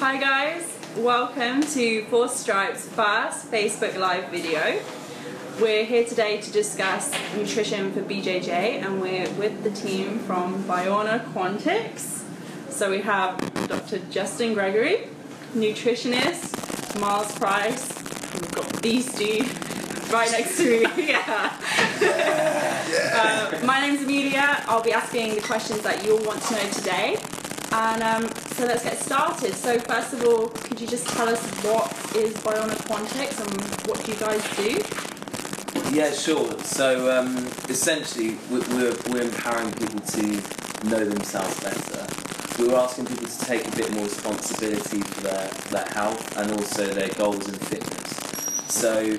Hi guys, welcome to Four Stripes' first Facebook Live video. We're here today to discuss nutrition for BJJ and we're with the team from Biorna Quantics. So we have Dr. Justin Gregory, nutritionist, Miles Price, we've got Beastie right next to me. yeah. uh, my name's Amelia. I'll be asking the questions that you'll want to know today. And um, so let's get started. So first of all, could you just tell us what is Biorna Quantics and what do you guys do? Yeah, sure. So um, essentially, we're, we're, we're empowering people to know themselves better. So we're asking people to take a bit more responsibility for their, their health and also their goals and fitness. So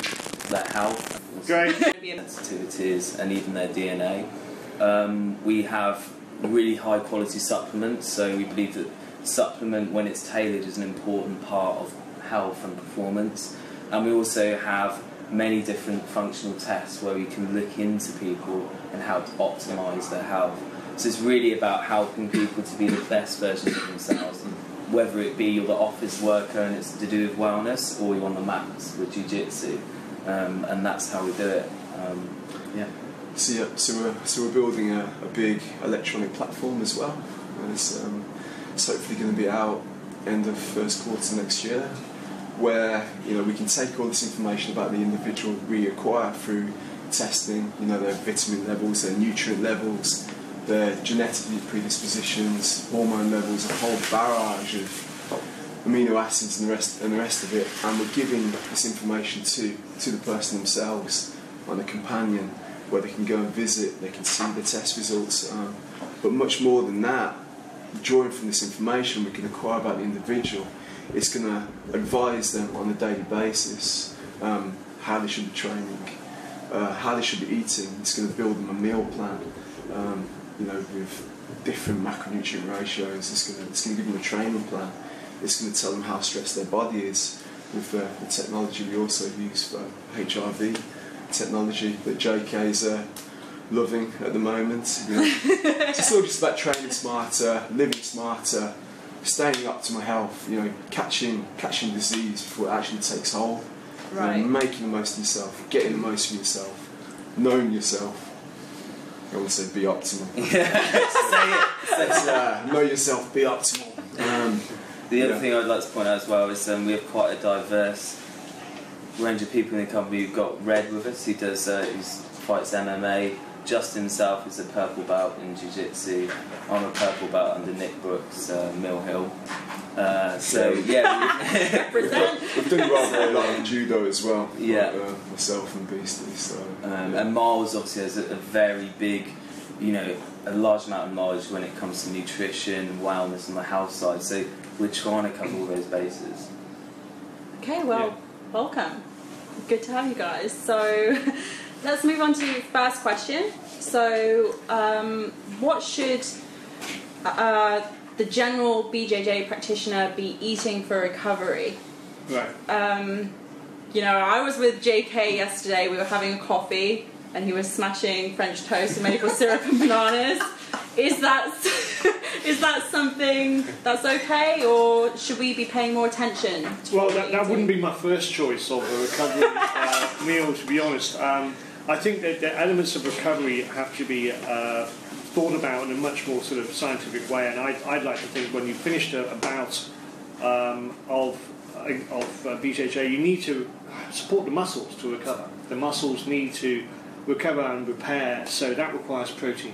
their health, Great. sensitivities, and even their DNA. Um, we have really high quality supplements, so we believe that supplement, when it's tailored, is an important part of health and performance. And we also have many different functional tests where we can look into people and help optimize their health. So it's really about helping people to be the best versions of themselves, whether it be you're the office worker and it's to do with wellness, or you're on the mats with jiu-jitsu. Um, and that's how we do it. Um, yeah. So yeah, so we're, so we're building a, a big electronic platform as well. It's, um, it's hopefully going to be out end of first quarter next year, where you know we can take all this information about the individual we acquire through testing, you know their vitamin levels, their nutrient levels, their genetic predispositions, hormone levels, a whole barrage of amino acids and the rest and the rest of it, and we're giving this information to to the person themselves on a companion where they can go and visit, they can see the test results. Um, but much more than that, drawing from this information we can acquire about the individual, it's going to advise them on a daily basis um, how they should be training, uh, how they should be eating. It's going to build them a meal plan, um, you know, with different macronutrient ratios. It's going to, it's going to give them a training plan. It's going to tell them how stressed their body is with uh, the technology we also use for HRV technology that JK is uh, loving at the moment. You know. it's all just about training smarter, living smarter, staying up to my health. You know, catching catching disease before it actually takes hold. You know, Right. making the most of yourself, getting the most from yourself, knowing yourself. I want to say be optimal. Say it. yeah, know yourself, be optimal. Um, The other Yeah. thing I'd like to point out as well is um, we have quite a diverse range of people in the company. We've got Red with us, He does uh, who fights MMA. Justin himself is a purple belt in jiu-jitsu. I'm a purple belt under Nick Brooks, uh, Mill Hill. Uh, so yeah, Present. I've done rather a lot of judo as well. Yeah. uh, myself and Beastie. So Um, yeah. and Miles obviously has a, a very big, you know, a large amount of knowledge when it comes to nutrition, wellness, and the health side. So we're trying to cover all those bases. Okay, well, welcome. Good to have you guys. So let's move on to the first question. So, um, what should uh, the general BJJ practitioner be eating for recovery? Right. Um, you know, I was with JK yesterday. We were having a coffee, and he was smashing French toast with maple syrup and bananas. Is that is that something that's okay, or should we be paying more attention? Well, that, that wouldn't be my first choice of a recovery uh, meal, to be honest. Um, I think that the elements of recovery have to be uh, thought about in a much more sort of scientific way. And I'd, I'd like to think when you've finished a, a bout um, of uh, of uh, BJJ, you need to support the muscles to recover. The muscles need to recover and repair, so that requires protein.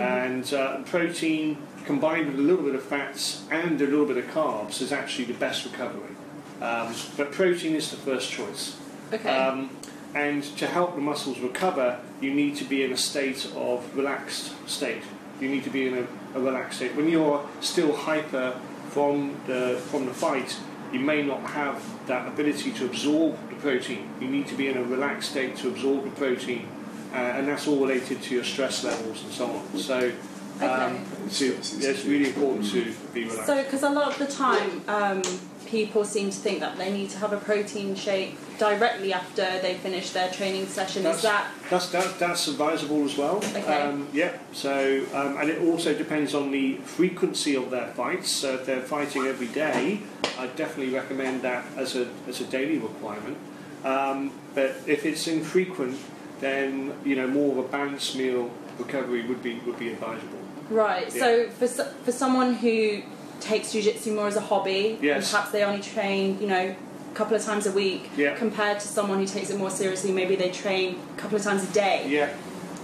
And uh, protein combined with a little bit of fats and a little bit of carbs is actually the best recovery. Um, but protein is the first choice. Okay. Um, and to help the muscles recover, you need to be in a state of relaxed state. You need to be in a, a relaxed state. When you're still hyper from the from the fight, you may not have that ability to absorb the protein. You need to be in a relaxed state to absorb the protein, uh, and that's all related to your stress levels and so on. So Um, so it's, it's really important to be relaxed. So, because a lot of the time, um, people seem to think that they need to have a protein shake directly after they finish their training session. Is that That's that, that's advisable as well. Okay. Um, yeah. So um, and it also depends on the frequency of their fights. So if they're fighting every day, I definitely recommend that as a as a daily requirement. Um, but if it's infrequent, then you know more of a balanced meal recovery would be would be advisable. right? So, for for someone who takes jujitsu more as a hobby, Yes. perhaps they only train, you know, a couple of times a week, Yeah. compared to someone who takes it more seriously, maybe they train a couple of times a day. Yeah.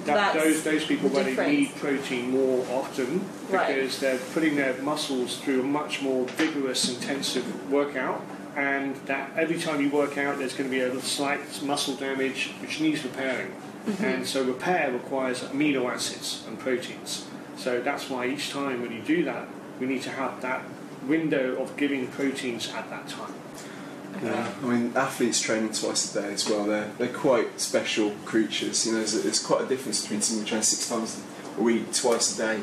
That, those those people the where they need protein more often Right. because they're putting their muscles through a much more vigorous, intensive workout, and that every time you work out, there's going to be a slight muscle damage which needs repairing, Mm-hmm. and so repair requires amino acids and proteins. So that's why each time when you do that, we need to have that window of giving proteins at that time. Yeah, I mean, athletes training twice a day as well. They're they're quite special creatures. You know, there's, there's quite a difference between someone who trains six times a week, twice a day,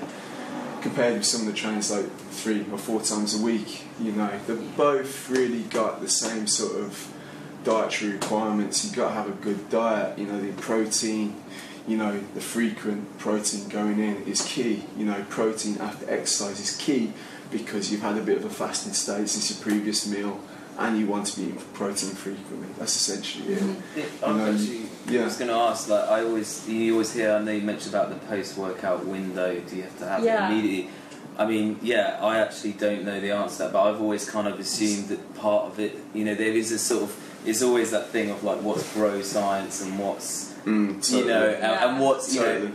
compared with someone that trains like three or four times a week. You know, they've both really got the same sort of dietary requirements. You've got to have a good diet. You know, the protein. You know, the frequent protein going in is key. You know, protein after exercise is key because you've had a bit of a fasting state since your previous meal and you want to be eating protein frequently. That's essentially it. Yeah, You I know, actually yeah. was going to ask. Like, I always, you always hear. I know you mentioned about the post-workout window. Do you have to have Yeah. it immediately? I mean, yeah, I actually don't know the answer to that, but I've always kind of assumed that part of it, you know, there is a sort of, it's always that thing of like what's bro science and what's, Mm, you totally. know, and, Yeah. and what's, you Totally. know,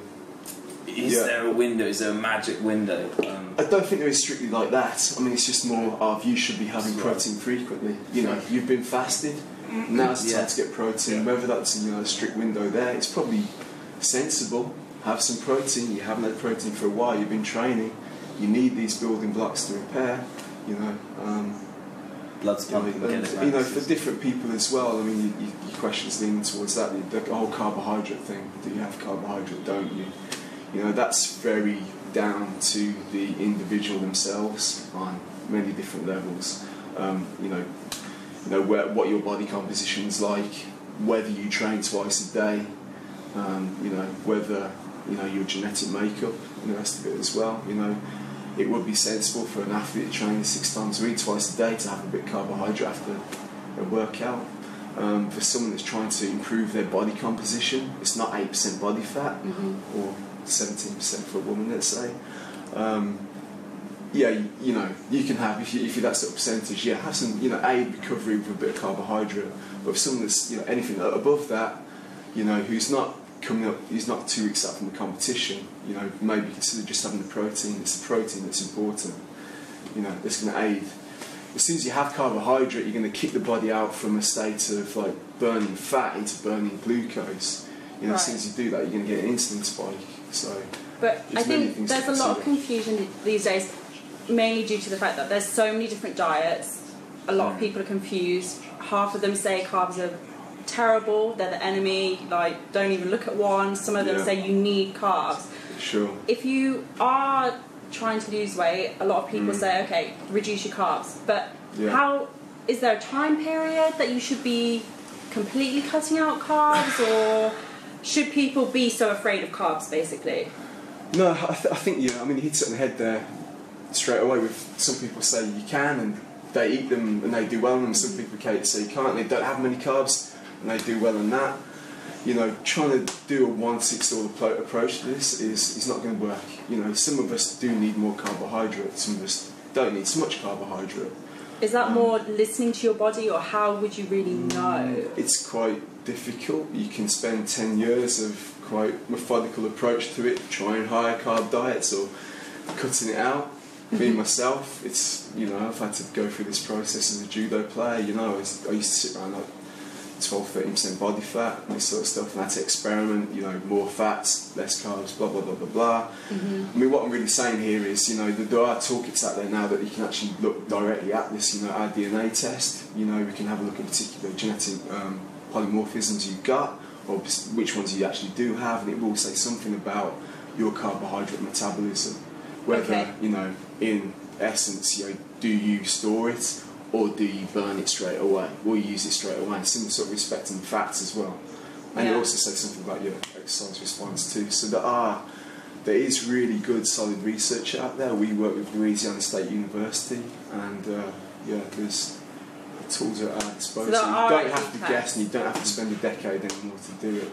is Yeah. there a window? Is there a magic window? Um, I don't think there is strictly like that. I mean, it's just more of you should be having protein frequently. You know, you've been fasting. The Yeah. time to get protein. Whether that's you know a strict window there, it's probably sensible. Have some protein. You haven't had protein for a while. You've been training. You need these building blocks to repair. You know. Um, blood's you know, and, you know, for different people as well. I mean, you, you, your question's leaning towards that. The, the whole carbohydrate thing. Do you have carbohydrate? Don't you? You know, that's very down to the individual themselves on many different levels. Um, you know, you know where, what your body composition's like, whether you train twice a day. Um, you know, whether you know your genetic makeup and the rest of it as well. You know, it would be sensible for an athlete to train six times a week, twice a day, to have a bit of carbohydrate after a workout. Um, for someone that's trying to improve their body composition, it's not 8% body fat or 17% for a woman, let's say. Um, yeah, you, you know, you can have, if, you, if you're that sort of percentage, yeah, have some, you know, aid recovery with a bit of carbohydrate. But if someone that's, you know, anything above that, you know, who's not coming up, he's not two weeks out from the competition, you know, maybe consider just having the protein. It's the protein that's important, you know, that's going to aid. As soon as you have carbohydrate, you're going to kick the body out from a state of like burning fat into burning glucose. You know, as soon as you do that, you're going to get an insulin spike. So, But I think there's a lot of confusion these days, mainly due to the fact that there's so many different diets. A lot of Mm. people are confused. Half of them say carbs are terrible, they're the enemy, like don't even look at one. Some of them Yeah. say you need carbs. sure. If you are trying to lose weight, a lot of people Mm. say, okay, reduce your carbs. But Yeah. how is there a time period that you should be completely cutting out carbs, or should people be so afraid of carbs, basically? No, I, th- I think yeah. I mean, you hit it on the head there straight away. With some people say you can and they eat them and they do well, and some people say you can't. and They don't have many carbs and they do well in that. You know, trying to do a one six all approach to this is is not going to work. You know, some of us do need more carbohydrate. Some of us don't need so much carbohydrate. Is that Um, more listening to your body, or how would you really know? It's quite difficult. You can spend 10 years of quite methodical approach to it, trying higher carb diets or cutting it out. Me myself, it's, you know, I've had to go through this process as a judo player, you know, I used I used to sit around like 12, 13% body fat and this sort of stuff and to experiment, you know, more fats, less carbs, blah, blah, blah, blah, blah. I mean, what I'm really saying here is, you know, there- there are toolkits out there now that you can actually look directly at this. You know, our DNA test. You know, we can have a look at particular genetic um, polymorphisms you've got, or which ones you actually do have, and it will say something about your carbohydrate metabolism. Whether Okay. you know, in essence, you know, do you store it or do you burn it straight away? Or you use it straight away? Similar sort of respecting fats as well. And Yeah. you also say something about your exercise response too. So there are there is really good solid research out there. We work with Louisiana State University, and uh, yeah, there's tools at our disposal. So there you are don't have to tests. guess, and you don't have to spend a decade anymore to do it.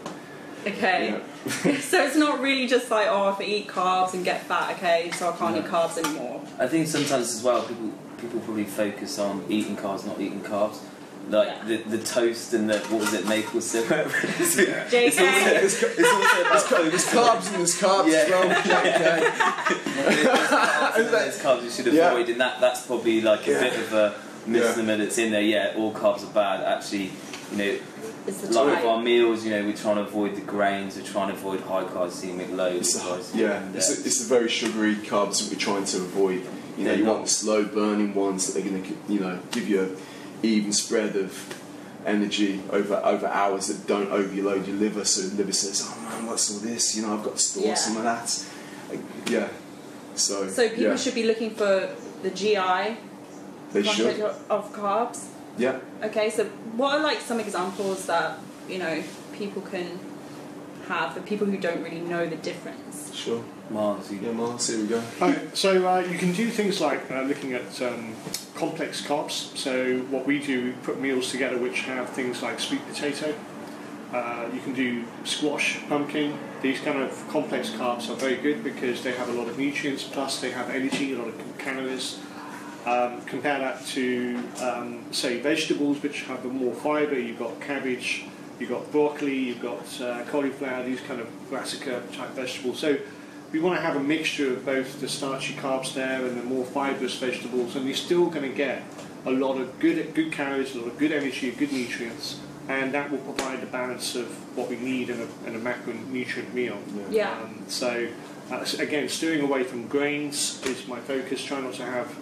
Okay. so it's not really just like, oh, if I eat carbs and get fat, okay, so I can't No. eat carbs anymore. I think sometimes as well, people people probably focus on eating carbs, not eating carbs. Like Yeah. the, the toast and the what was it, maple syrup. it's, JK. it's also, it's, it's also about There's carbs and there's carbs Yeah. as well. There's there's carbs you should Yeah. avoid, and that that's probably like a Yeah. bit of a misnomer that's in there. Yeah, all carbs are bad. Actually, you know, It's the like with our meals, you know, we're trying to avoid the grains. We're trying to avoid high glycemic loads. It's a, glycemic yeah, it's, a, uh, it's the very sugary carbs that we're trying to avoid. You know, Yeah, you want the slow burning ones that they're going to, you know, give you an even spread of energy over over hours that don't overload your liver. So the liver says, "Oh man, what's all this? You know, I've got to store Yeah. some of that." Like, yeah. So. So people yeah, should be looking for the GI They should. of carbs. Yeah. Okay, so what are like some examples that you know people can have for people who don't really know the difference? Sure. Mars, you Yeah, Mars. Here we go. Okay, so uh, you can do things like uh, looking at um, complex carbs. So what we do, we put meals together which have things like sweet potato. Uh, you can do squash, pumpkin. These kind of complex carbs are very good because they have a lot of nutrients, plus they have energy, a lot of calories. Um, compare that to, um, say, vegetables which have more fibre. You've got cabbage, you've got broccoli, you've got uh, cauliflower, these kind of brassica type vegetables. So we want to have a mixture of both the starchy carbs there and the more fibrous vegetables, and you're still going to get a lot of good good calories, a lot of good energy, good nutrients, and that will provide the balance of what we need in a, in a macronutrient meal. Yeah. Um, so uh, again, steering away from grains is my focus. Try not to have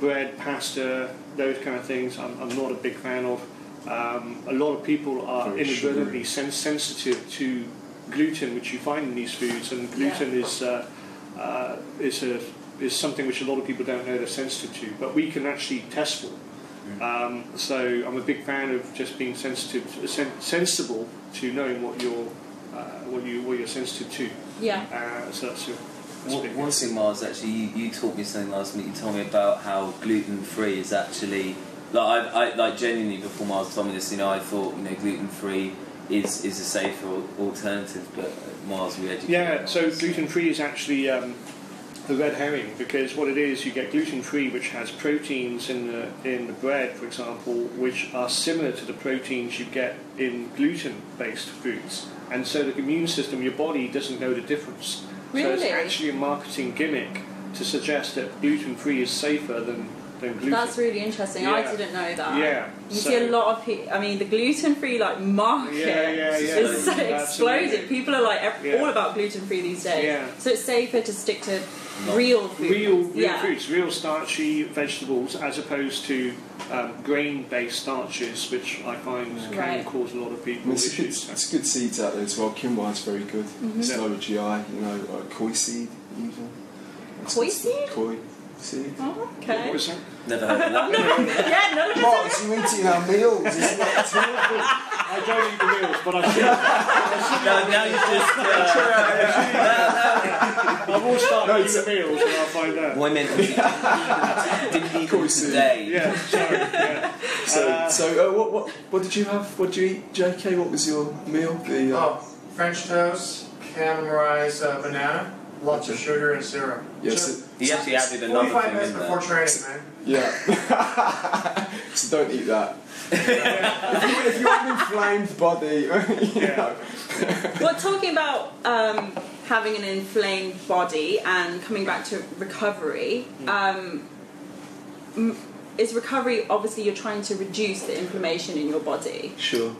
bread, pasta, those kind of things. I'm, I'm not a big fan of. Um, a lot of people are Very inadvertently sen- sensitive to gluten, which you find in these foods, and gluten is uh, uh, is a is something which a lot of people don't know they're sensitive to, but we can actually test for. Um, so I'm a big fan of just being sensitive, to, sen- sensible to knowing what you're uh, what you what you're sensitive to. Yeah. Uh, so that's a, that's a One, one thing, Mars, actually, you, you taught me something last week. You told me about how gluten free is actually like I, I like genuinely before Mars told me this. You know, I thought you know gluten free is is a safer alternative, but miles we educate. Yeah, so gluten free is actually um, the red herring because what it is, you get gluten free, which has proteins in the in the bread, for example, which are similar to the proteins you get in gluten based foods, and so the immune system, your body doesn't know the difference. So it's actually a marketing gimmick to suggest that gluten free is safer than than gluten. That's really interesting. I didn't know that. Yeah, You so- see a lot of people. I mean, the gluten-free like market Yeah, yeah, yeah. is so Absolutely. exploding. People are like ev- Yeah. all about gluten-free these days. Yeah. So it's safer to stick to Not- real food. real, real yeah. foods, real starchy vegetables, as opposed to um, grain-based starches, which I find can Right. cause a lot of I people mean, it's, a good, issues. it's good seeds out there as well. Quinoa is very good. Mm-hmm. It's Yeah. lower GI, you know, uh, koi seed even. That's Koi seed? Koi seed. Oh, okay. What was that? Never heard of that. yeah, none of us. Mark, you eating our meals, isn't it? I don't eat the meals, but I should. now, now you just uh, I will start No, eating the meals, and I'll find out. well, I meant didn't eat them Course today. Yeah, sorry. Yeah. So, Uh, so uh, what, what, what did you have? What did you eat, JK? What was your meal? The, uh, Oh, French toast, caramelized uh, banana, lots of sugar and syrup. Yes. Just so, He actually added another 45 thing minutes in before there. training, man. yeah. so don't eat that. if, you, if you have an inflamed body, you Yeah. Well, talking about um, having an inflamed body and coming back to recovery, um, is recovery obviously you're trying to reduce the inflammation in your body. Sure.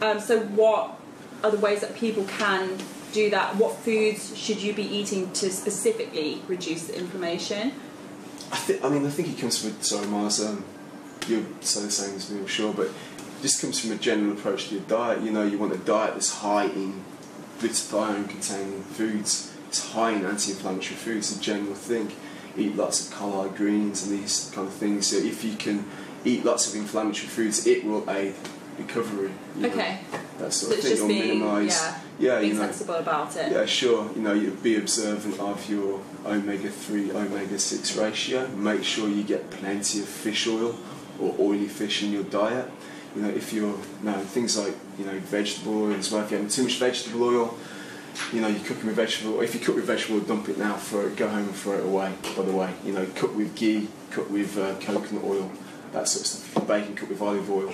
Um, so, what are the ways that people can do that? What foods should you be eating to specifically reduce the inflammation? I think. I mean, I think it comes from. Sorry, Mars. Um, you're so the same as me, I'm sure, but it just comes from a general approach to your diet. You know, you want a diet that's high in glutathione-containing foods, it's high in anti-inflammatory foods. It's a general thing. Eat lots of collard greens and these kind of things. So if you can eat lots of inflammatory foods, it will aid recovery. you know, Okay. that So sort of thing. Or minimise. yeah, yeah, being you know. sensible about it. Yeah, sure. You know, you be observant of your omega three, omega six ratio. Make sure you get plenty of fish oil or oily fish in your diet. You know, if you're no things like you know vegetable oil as well. If you're having too much vegetable oil, you know, you're cooking with vegetable. If you cook with vegetable dump it now. Throw it. Go home and throw it away. By the way, you know, cook with ghee, cook with uh, coconut oil, that sort of stuff. If you're baking, cook with olive oil.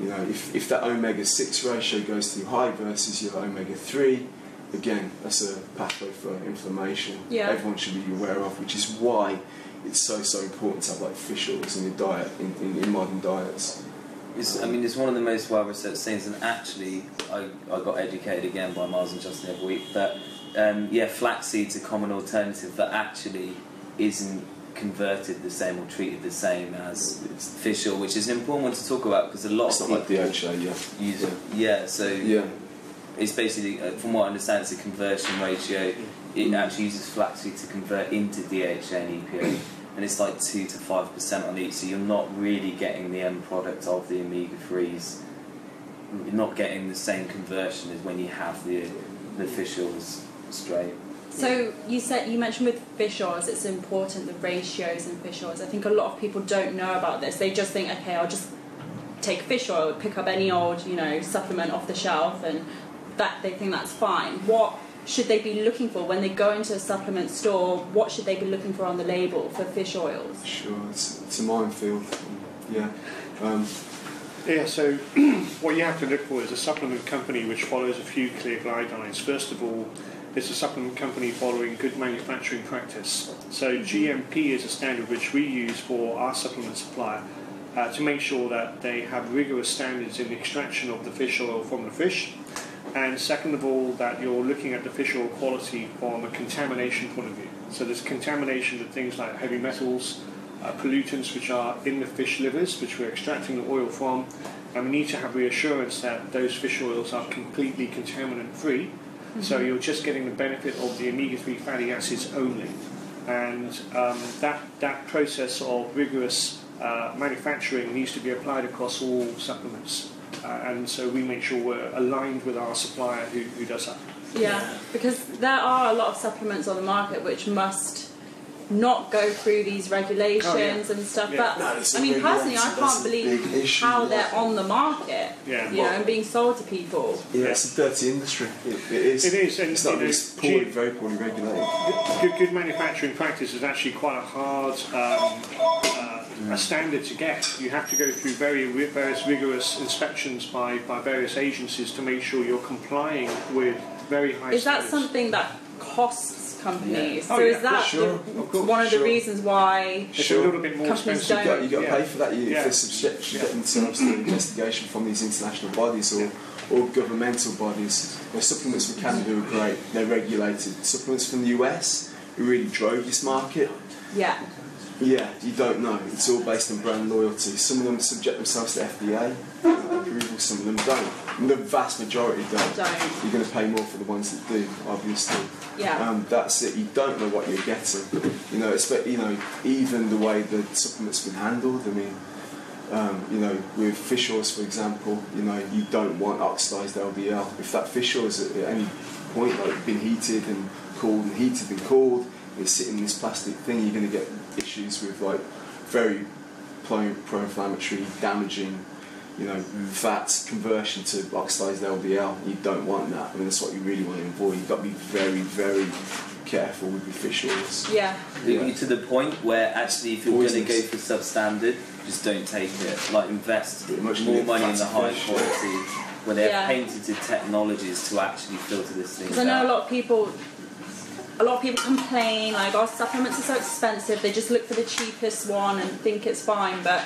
You know, if, if that omega six ratio goes too high versus your omega three, again, that's a pathway for inflammation. Yeah. Everyone should be aware of, which is why it's so so important to have like fish oils in your diet in, in, in modern diets. It's, I mean, it's one of the most well researched things, and actually, I, I got educated again by Miles and Justin every week that, um, yeah, flaxseed's a common alternative that actually isn't converted the same or treated the same as fish oil, which is an important one to talk about because a lot It's of not like DHA, yeah. use it. Yeah, so Yeah. it's basically, uh, from what I understand, it's a conversion ratio. It actually uses flaxseed to convert into DHA and EPA, and it's like two to five percent on each. So you're not really getting the end product of the omega threes. You're not getting the same conversion as when you have the the fish oils straight. So you said you mentioned with fish oils, it's important the ratios in fish oils. I think a lot of people don't know about this. They just think, okay, I'll just take fish oil, pick up any old, you know, supplement off the shelf, and that they think that's fine. What should they be looking for when they go into a supplement store? What should they be looking for on the label for fish oils? Sure, it's, it's a minefield. Yeah. Um, Yeah, so what you have to look for is a supplement company which follows a few clear guidelines. First of all, it's a supplement company following good manufacturing practice. So GMP is a standard which we use for our supplement supplier uh, to make sure that they have rigorous standards in the extraction of the fish oil from the fish. And second of all, that you're looking at the fish oil quality from a contamination point of view. So there's contamination of things like heavy metals, uh, pollutants which are in the fish livers, which we're extracting the oil from, and we need to have reassurance that those fish oils are completely contaminant free. So you're just getting the benefit of the omega-3 fatty acids only, and um, that that process of rigorous uh, manufacturing needs to be applied across all supplements. Uh, and so we make sure we're aligned with our supplier who, who does that. Yeah, because there are a lot of supplements on the market which must not go through these regulations Oh, yeah. and stuff. Yeah. But No, I mean, personally, I can't a believe issue, how they're on the market. Yeah. you know, and being sold to people. yeah, it's a dirty industry. It, it is. It is, and, It's not. you know, It's poorly, G- very poorly regulated. Good, good manufacturing practice is actually quite a hard um, uh, a standard to get. You have to go through very various rigorous inspections by, by various agencies to make sure you're complying with very high Is that something that costs companies? Oh, so yeah, is that sure, the- of course, one of the reasons why? It's Sure. a little bit more Companies expensive. don't- You got, you got to pay for that. You, Yeah. If they're subject, Yeah. get themselves to investigation from these international bodies or, or governmental bodies. The supplements from Canada are great. They're regulated. Supplements from the US who really drove this market. Yeah, Yeah, you don't know. It's all based on brand loyalty. Some of them subject themselves to FDA some of them don't. The vast majority don't. don't. You're going to pay more for the ones that do, obviously. Yeah. Um, that's it. You don't know what you're getting. You know, expect, you know, even the way the supplement's been handled. I mean, um, you know, with fish oils, for example, you know, you don't want oxidized LDL. If that fish oil is at any point like been heated and cooled and heated and cooled, and it's sitting in this plastic thing, you're going to get issues with like very pro- pro-inflammatory, damaging, you know, fat conversion to oxidized LDL. You don't want that. I mean, that's what you really want to avoid. You've got to be very, very careful with your fish oils. yeah. You- Yeah. you to the point where actually, if you're going to go for substandard, just don't take it. Like invest much more money in the high fish. quality, where they Yeah. have patented technologies to actually filter this thing. Because I know a lot of people, a lot of people complain like, "Oh, supplements are so expensive." They just look for the cheapest one and think it's fine, but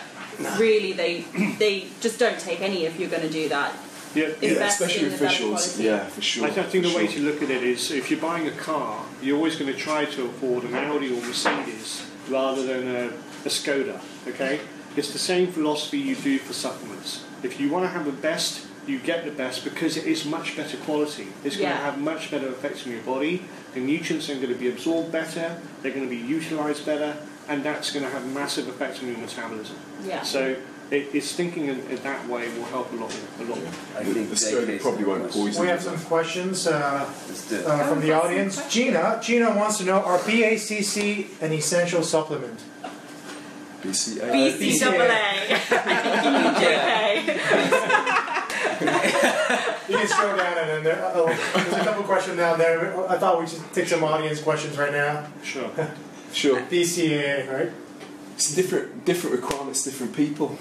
really, they they just don't take any if you're going to do that. Yeah. Yeah. Yeah, especially in with the fish better oils. quality. Yeah, for sure. I th- I think for the way to look at it is if you're buying a car, you're always going to try to afford an Audi or Mercedes rather than a, a Skoda. Okay, it's the same philosophy you do for supplements. If you want to have the best you get the best because it is much better quality. It's going Yeah. to have much better effects on your body. The nutrients are going to be absorbed better. They're going to be utilised better, and that's going to have massive effects on your metabolism. Yeah. So it, it's thinking in, in that way will help a lot. A lot. I think the scurvy probably won't poison We have some questions uh, Let's do it. uh, from Oh, the audience. Gina, Gina wants to know: Are PACC an essential supplement? BCA. BCAA. JK. You can scroll down and then there, oh, there's a couple questions down there. I thought we should take some audience questions right now. Sure. Sure. BCAA, right? It's different, different requirements, different people.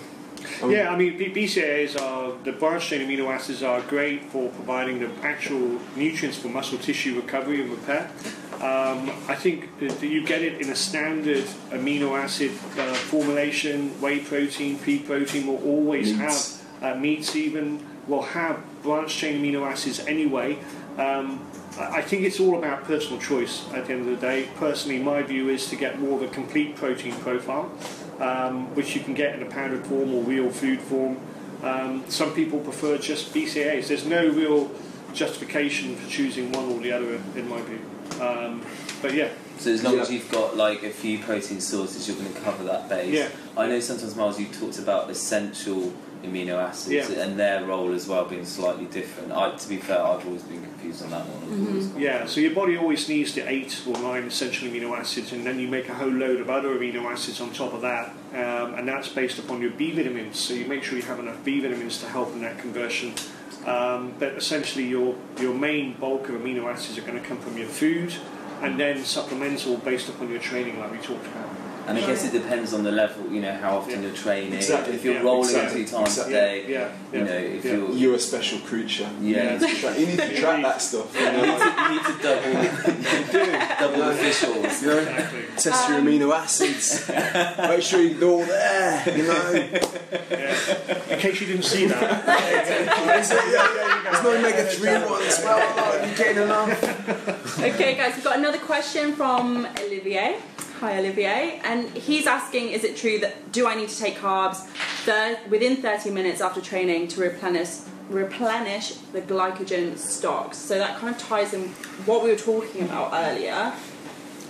I mean, Yeah, I mean, B- BCAAs are the branched chain amino acids are great for providing the actual nutrients for muscle tissue recovery and repair. Um, I think that you get it in a standard amino acid uh, formulation. Whey protein, pea protein will always Meats. have uh, meats. Even will have branched chain amino acids anyway. Um, I I think it's all about personal choice at the end of the day. Personally, my view is to get more of a complete protein profile, um, which you can get in a powdered form or real food form. Um, some people prefer just BCAAs. There's no real justification for choosing one or the other, in my view. Um, but yeah, So as long Yeah. as you've got like a few protein sources, you're going to cover that base. Yeah. I know sometimes Miles, you talked about essential amino acids Yeah. and their role as well being slightly different. I, to be fair, I've always been confused on that one. I've always- Yeah, so your body always needs the eight or nine essential amino acids, and then you make a whole load of other amino acids on top of that, um, and that's based upon your B vitamins. So you make sure you have enough B vitamins to help in that conversion. Um, but essentially, your your main bulk of amino acids are going to come from your food, and then supplemental based upon your training, like we talked about. And I guess it depends on the level, you know, how often Yeah. you're training. Exactly, If you're yeah, rolling exactly, two times exactly. a day, Yeah, yeah, you know, if yeah. you're. You're a special creature. Yeah. You need to track, you need to track that stuff. You You need know? to, you need to double, double the visuals. You know? Exactly. Test your um, amino acids. Make sure you're all there. You know. Yeah. In case you didn't see that, There's, yeah, yeah, there's no omega three ones. Well, you're getting enough. Okay, guys, we've got another question from Olivier. Hi, Olivier. And he's asking Is it true that do I need to take carbs thir- within 30 minutes after training to replenish, replenish the glycogen stocks? So that kind of ties in what we were talking about earlier.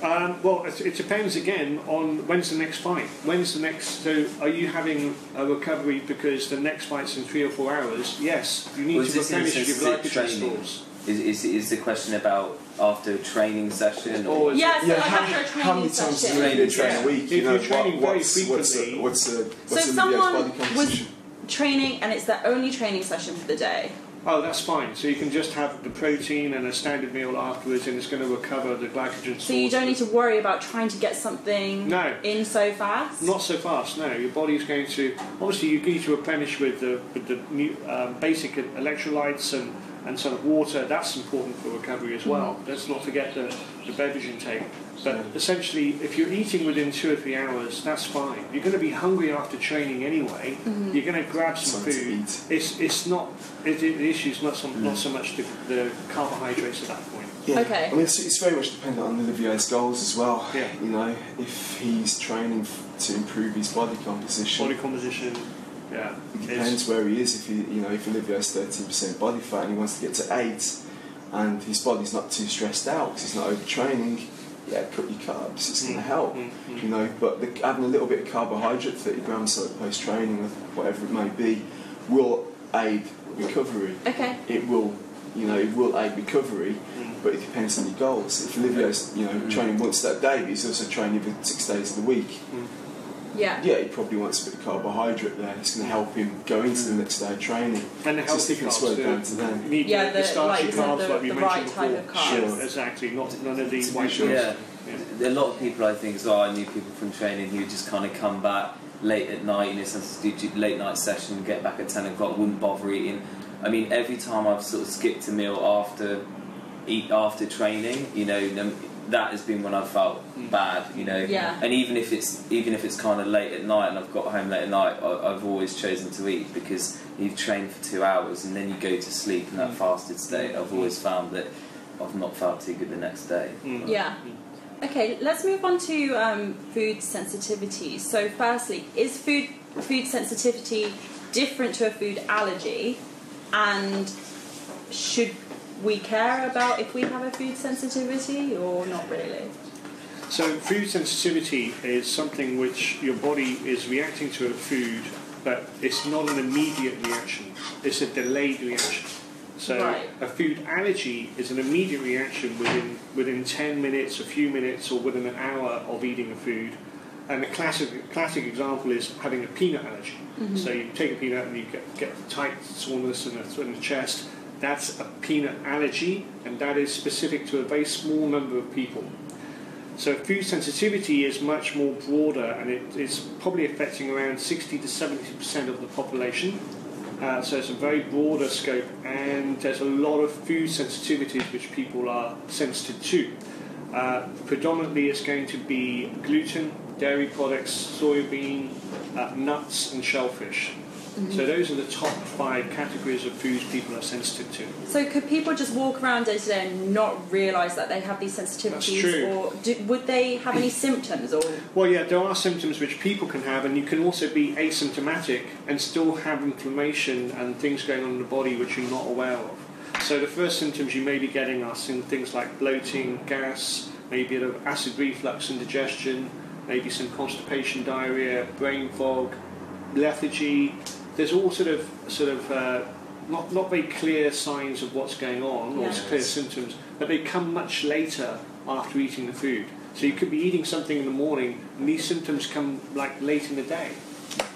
Um, well, it, it depends again on when's the next fight. When's the next? So, are you having a recovery because the next fight's in three or four hours? Yes, you need Was to replenish your glycogen stores. Is, is, is the question about after a training session? Or Or, Yeah, so Yeah, like how, after a training how many times do session. you need to train a week? If You know, you're training what, very what's, what's, frequently- a, what's, the, So what's if Olivia's someone body was composition? training and it's their only training session for the day, Oh, that's fine. So you can just have the protein and a standard meal afterwards, and it's going to recover the glycogen so you don't need to worry about trying to get something No. in so fast? Not so fast. No, your body's going to. Obviously, you need to replenish with the with the new, um, basic electrolytes and and sort of water. That's important for recovery as well. Mm. Let's not forget the the beverage intake. But essentially, if you're eating within two or three hours, that's fine. You're going to be hungry after training anyway. Mm-hmm. You're going to grab some Something food. It's it's not. It, it, the issue is not so, not mm. so much the, the carbohydrates at that point. Yeah. Okay. I mean, it's, it's very much dependent on Olivier's goals as well. Yeah. You know, if he's training f- to improve his body composition, Body composition. Yeah. it it's- depends where he is. If he, you know, if Olivier's thirteen percent body fat and he wants to get to eight, and his body's not too stressed out because he's not overtraining, yeah, cut your carbs. It's going to Mm, help. mm, mm. You know, but the, having a little bit of carbohydrate, thirty grams like post training or whatever it may be, will aid recovery. Okay. It will, you know, it will aid recovery. Mm. But it depends on your goals. If Olivier's, you know, training once that day, but he's also training for six days of the week, Yeah. yeah, he probably wants a bit of carbohydrate there. It's going to help him go into the next day of training. And the So it's healthy different carbs. sort down to them. Need Yeah, the, the- starchy like you carbs, the- like we the mentioned right type before. of carbs. Sure, exactly. Not none of these white sure. sugars. yeah. Yeah. A lot of people, I think, as well. I knew people from training who just kind of come back late at night, you know, sometimes do late night session, get back at ten o'clock, wouldn't bother eating. I mean, every time I've sort of skipped a meal after eat after training, you know, no- that has been when I felt bad, you know. Yeah. And even if it's even if it's kind of late at night and I've got home late at night, I, I've always chosen to eat because you've trained for two hours and then you go to sleep in that Mm. fasted state. I've always found that I've not felt too good the next day. Mm. Yeah. Okay, let's move on to um, food sensitivity. So, firstly, is food food sensitivity different to a food allergy? And should we care about if we have a food sensitivity or not really? So, food sensitivity is something which your body is reacting to a food, but it's not an immediate reaction, it's a delayed reaction. So, Right. a food allergy is an immediate reaction within, within 10 minutes, a few minutes, or within an hour of eating a food. And a classic, classic example is having a peanut allergy. Mm-hmm. So, you take a peanut and you get, get tight soreness in the, in the chest. That's a peanut allergy, and that is specific to a very small number of people. So food sensitivity is much more broader, and it is probably affecting around 60 to 70 percent of the population. Uh, so it's a very broader scope, and there's a lot of food sensitivities which people are sensitive to. Uh, predominantly, it's going to be gluten, dairy products, soybean, uh, nuts, and shellfish. Mm-hmm. So those are the top five categories of foods people are sensitive to. So could people just walk around day to day and not realise that they have these sensitivities, or do, would they have any symptoms? Or Well, yeah, there are symptoms which people can have, and you can also be asymptomatic and still have inflammation and things going on in the body which you're not aware of. So the first symptoms you may be getting are things like bloating, gas, maybe a bit of acid reflux, indigestion, maybe some constipation, diarrhea, brain fog, lethargy. There's all sort of sort of uh, not not very clear signs of what's going on or Yeah. clear symptoms, but they come much later after eating the food. So you could be eating something in the morning, and these symptoms come like late in the day.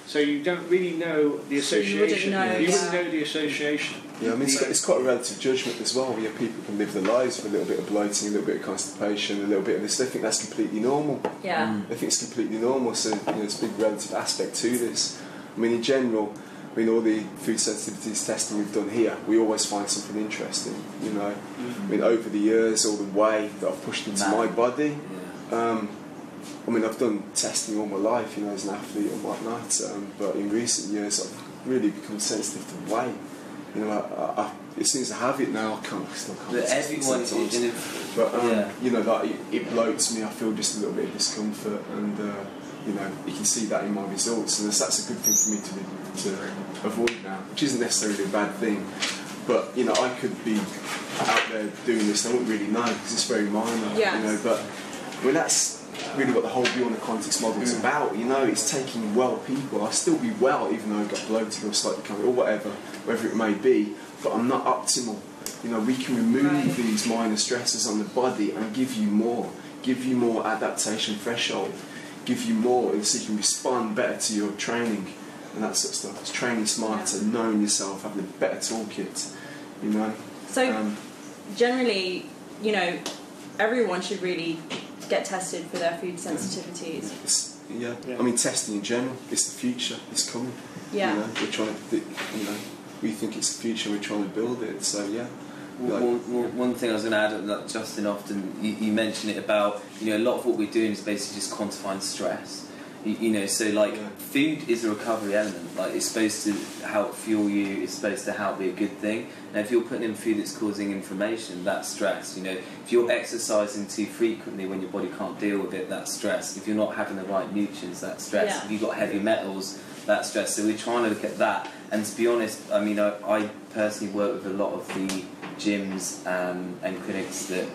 So you don't really know the So you wouldn't association. know, You yeah. wouldn't know the association. Yeah, I mean, it's, got- it's quite a relative judgment as well. Yeah, people can live their lives with a little bit of bloating, a little bit of constipation, a little bit of this. They think that's completely normal. yeah, I think it's completely normal, so you know, it's a big relative aspect to this. I mean, in general, I mean, all the food sensitivities testing we've done here, we always find something interesting. You know, I mean, over the years, all the way that I've pushed into Nah. my body. Yeah. Um, I mean, I've done testing all my life, you know, as an athlete and whatnot. Um, but in recent years, I've really become sensitive to weight. You know, I, I, I, as soon as I have it now, I can't. I still can't. But everyone, sometimes. and But um, yeah. you know that it, it bloats me. I feel just a little bit of discomfort, and uh, you know you can see that in my results, and that's, that's a good thing for me to to avoid now, which isn't necessarily a bad thing. But you know I could be out there doing this, and I wouldn't really know because it's very minor. Yes. You know, but I mean that's really what the whole Biorna Quantics model is mm. about. You know, it's taking well people. I'll still be well even though I've got bloated or slightly cummy or whatever, whatever it may be. But I'm not optimal. You know, we can remove Right. these minor stresses on the body and give you more, give you more adaptation threshold, give you more so you can respond better to your training and that sort of stuff. It's training smarter, knowing yourself, having a better toolkit. You know. So Um, generally, you know, everyone should really get tested for their food sensitivities. It's, yeah. Yeah. I mean, testing in general, it's the future, it's coming. Yeah. You know, we're trying to, you know, we think it's the future, we're trying to build it, so yeah. Well, well, well, one thing I was going to add, that Justin, often you, you mention it about, you know, a lot of what we're doing is basically just quantifying stress. You, you know, so like Yeah. food is a recovery element. Like it's supposed to help fuel you. It's supposed to help be a good thing. Now, if you're putting in food that's causing inflammation, that's stress. You know, if you're exercising too frequently when your body can't deal with it, that's stress. If you're not having the right nutrients, that's stress. Yeah. If you've got heavy metals, that's stress. So we're trying to look at that. And to be honest, I mean, I, I personally work with a lot of the gyms um, and clinics that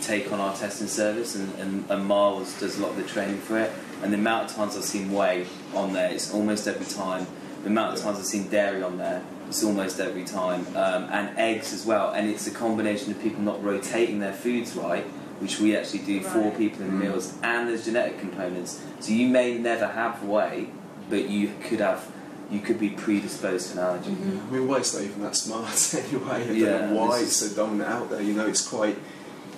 take on our testing service, and, and, and Miles does a lot of the training for it. And the amount of times I've seen whey on there, it's almost every time. The amount of times I've seen dairy on there, it's almost every time. Um, and eggs as well. And it's a combination of people not rotating their foods right, which we actually do for people in meals, and there's genetic components. So you may never have whey, but you could have, you could be predisposed to an allergy. I mean, why's not even that smart anyway? I don't Yeah, know why it's so dominant out there. You know, it's quite,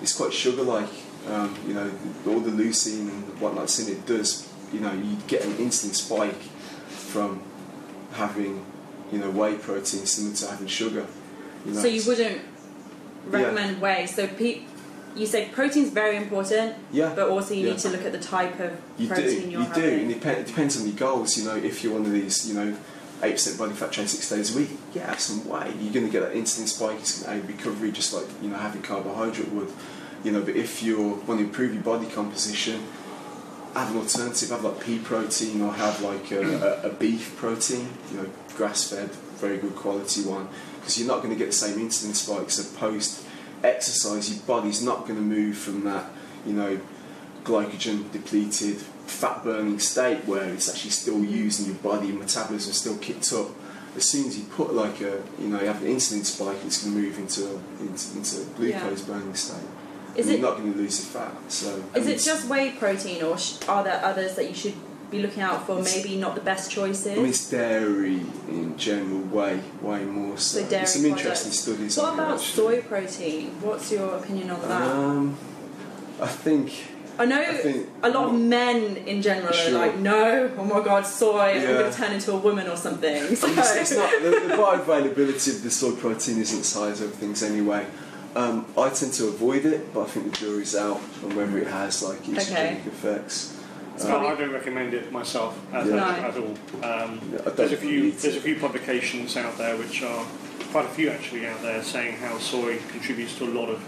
it's quite sugar-like. Um, you know, all the leucine and whatnot's in it does. You know, you get an instant spike from having, you know, whey protein similar to having sugar. You know, So you wouldn't recommend whey. So pe- you say protein's very important, yeah, but also you Yeah. need to look at the type of You do, protein you you're do, having. and it, dep- it depends on your goals. You know, if you're one of these, you know, eight percent body fat train six days a week, yeah, have some weight. You're going to get that insulin spike. It's going to aid recovery, just like you know having carbohydrate would. You know, but if you want to improve your body composition, have an alternative. Have like pea protein or have like a, a, a beef protein. You know, grass fed very good quality one because you're not going to get the same insulin spikes. So post exercise, your body's not going to move from that, you know, glycogen depleted, fat burning state where it's actually still using your body, your metabolism is still kicked up. As soon as you put like a, you know, you have an insulin spike, it's going to move into into, into a glucose burning state. Is it you're not going to lose the fat. So is it just whey protein, or sh- are there others that you should be looking out for? Maybe not the best choices. I mean, it's dairy in general, way, way more so. So dairy There's some interesting products. studies what about soy protein? What's your opinion on that? Um, I think, I know I think a lot of men in general are like, no, oh my god, soy, I'm going to turn into a woman or something. So, it's, it's not, the, the bioavailability of the soy protein isn't as other things anyway. Um, I tend to avoid it, but I think the jury's out on whether it has like estrogenic Okay. effects. It's No, probably- I don't recommend it myself at, Yeah. No. at all. Um, Yeah, there's a few there's a few publications out there which are quite a few actually out there saying how soy contributes to a lot of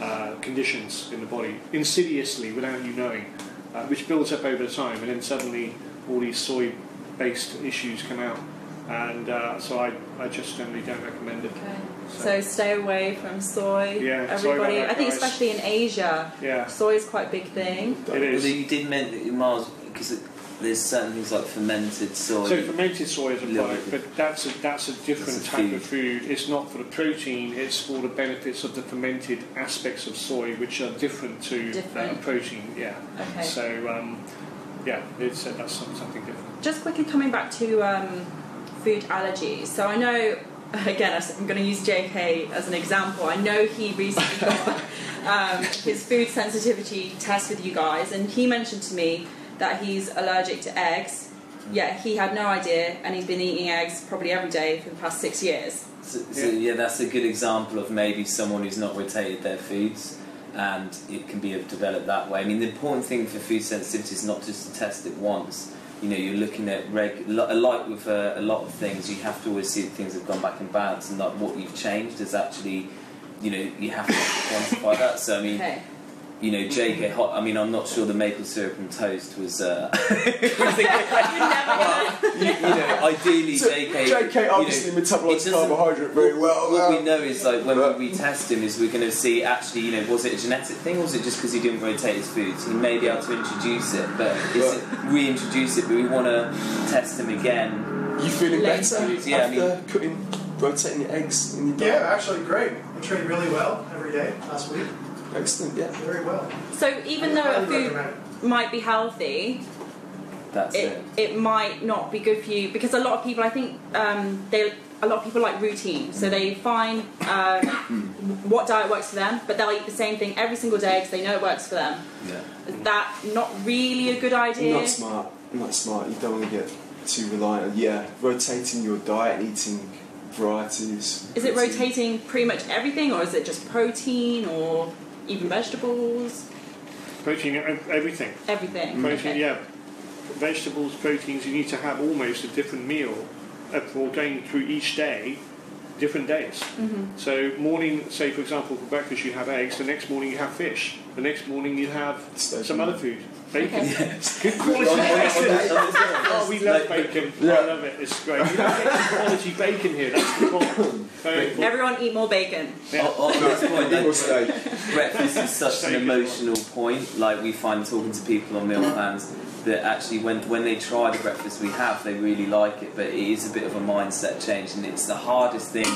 uh, conditions in the body insidiously without you knowing, uh, which builds up over time, and then suddenly all these soy-based issues come out, and uh, so I, I just generally don't recommend it. Okay. So stay away from soy. Yeah, everybody. that, I think especially in Asia, Yeah, soy is quite a big thing. it Although you did mention Mars because there's certain things like fermented soy. So fermented soy is a product, but that's a, that's a different It's a type of food. It's not for the protein. It's for the benefits of the fermented aspects of soy, which are different to uh, protein. Yeah. Okay. So um, yeah, it's uh, that's something different. Just quickly coming back to um, food allergies. So I know, again, I'm going to use JK as an example. I know he recently got um, his food sensitivity test with you guys, and he mentioned to me that he's allergic to eggs. Yeah, he had no idea, and he's been eating eggs probably every day for the past six years. So, so yeah, that's a good example of maybe someone who's not rotated their foods, and it can be developed that way. I mean, the important thing for food sensitivity is not just to test it once. You know, you're looking at reg. li- Like with uh, a lot of things, you have to always see that things have gone back in balance, and that what you've changed is actually, you know, you have to quantify that. So I mean, Okay. You know, JK Hot. I mean, I'm not sure the maple syrup and toast was. Uh, you, you know, ideally, So, JK. JK you know, metabolises it doesn't- carbohydrate very well. What now. we know is like when But- we retest him, is we're going to see actually, you know, was it a genetic thing or was it just because he didn't rotate his foods? He may be able to introduce it, but is it reintroduce it? But we want to test him again. You feeling Later. better Yeah, I after cutting, rotating your eggs in your Yeah, actually, great. I trained really well every day last week. Excellent, yeah. Very well. So even though a food recommend might be healthy, That's it, it. it might not be good for you because a lot of people I think um, they a lot of people like routine so they find uh, what diet works for them but they'll eat the same thing every single day because they know it works for them Yeah. is that not really a good idea Not smart. Not smart. You don't want to get too reliant on, yeah, rotating your diet and eating varieties. is it Protein. rotating pretty much everything or is it just protein or even vegetables Protein, e- everything. everything Protein, Okay. yeah. Vegetables, proteins. You need to have almost a different meal for going through each day, different days. Mhm. So morning, say for example, for breakfast you have eggs. The next morning you have fish. The next morning you have Steak. some other food, bacon. Okay. Good quality On- on- on bacon. this- Oh, we love like, bacon. Yeah. I love it. It's great. You don't get quality bacon here. That's the problem. Very important. everyone eat more bacon Yeah. On, on this point, Eat more then, steak. breakfast is such Steak an as well. emotional point. Like we find talking to people on meal plans that actually when, when they try the breakfast we have, they really like it. But it is a bit of a mindset change, and it's the hardest thing.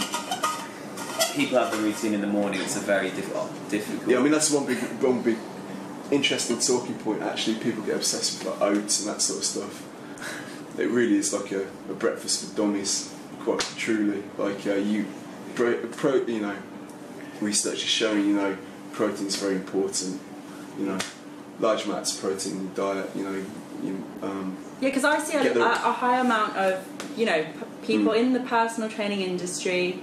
People have the routine in the morning. It's a very diff- oh, difficult. Yeah, I mean that's one big, one big interesting talking point. Actually, people get obsessed with like oats and that sort of stuff. It really is like a, a breakfast for dummies, quite truly. Like uh, you, pro, pro, you know, research is showing you know protein is very important. You know, large amounts of protein in your diet. You know, you, um, Yeah, because I see a, the- a, a high amount of, you know, p- people Mm. in the personal training industry,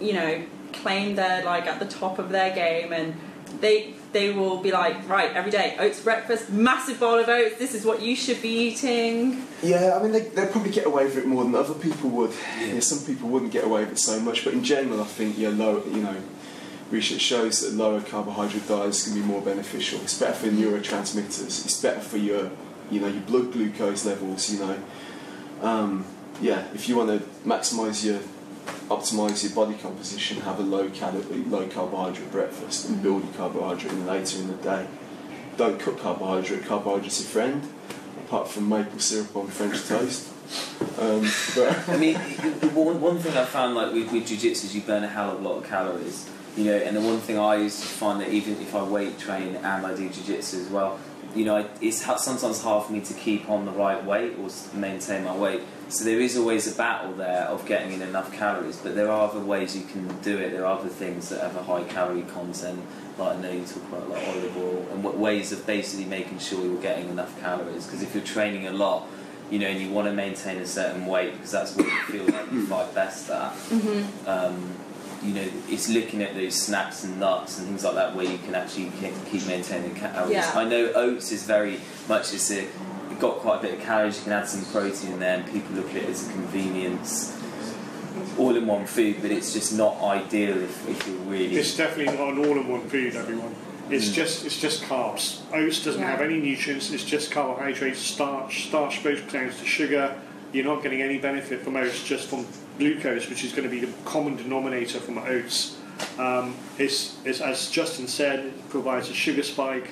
you know, claim they're like at the top of their game and they they will be like, right, every day, oats breakfast, massive bowl of oats, this is what you should be eating. Yeah, I mean, they, they'd probably get away with it more than other people would. Yeah. Yeah. some people wouldn't get away with it so much, but in general, I think yeah, low, you know, research shows that lower carbohydrate diets can be more beneficial. It's better for neurotransmitters. It's better for your, you know, your blood glucose levels. You know, um, yeah, if you want to maximise your optimise your body composition, have a low calorie, low carbohydrate breakfast, and build your carbohydrate in later in the day. Don't cook carbohydrate. Carbohydrate's your friend, apart from maple syrup on French toast. Um, but I mean, one, one thing I found like with, with jiu-jitsu is you burn a hell of a lot of calories. You know, and the one thing I used to find that even if I weight train and I do jiu-jitsu as well, you know, it's sometimes hard for me to keep on the right weight or maintain my weight. So there is always a battle there of getting in enough calories, but there are other ways you can do it. There are other things that have a high calorie content, like I know you talk about like olive oil, and what ways of basically making sure you're getting enough calories. Because if you're training a lot, you know, and you want to maintain a certain weight because that's what you feel like you fight best at. Um, you know, it's looking at those snacks and nuts and things like that where you can actually keep, maintaining calories. Yeah. I know oats is very much it's a got quite a bit of calories. You can add some protein in there, and people look at it as a convenience, all-in-one food. But it's just not ideal if, if you're really. It's definitely not an all-in-one food, everyone. It's Mm. just it's just carbs. Oats doesn't Yeah. have any nutrients. It's just carbohydrates, starch. Starch breaks down to sugar. You're not getting any benefit from oats, just from glucose, which is going to be the common denominator from oats. Um, it's, it's as Justin said, it provides a sugar spike.